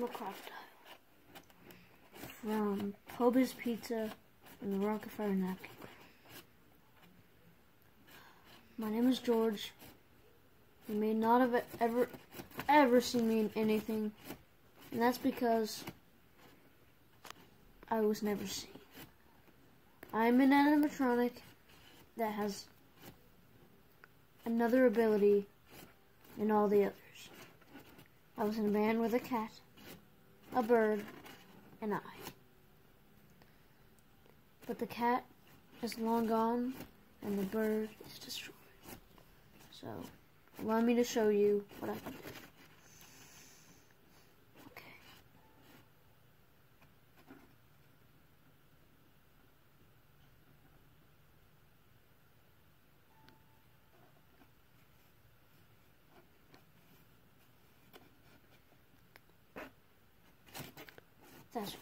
I'm a crocodile. From um, Poba's Pizza and the Rockefeller Napkin. My name is George. You may not have ever, ever seen me in anything, and that's because I was never seen. I'm an animatronic that has another ability than all the others. I was in a band with a cat, a bird, and I. But the cat is long gone, and the bird is destroyed. So, allow me to show you what I can do. That's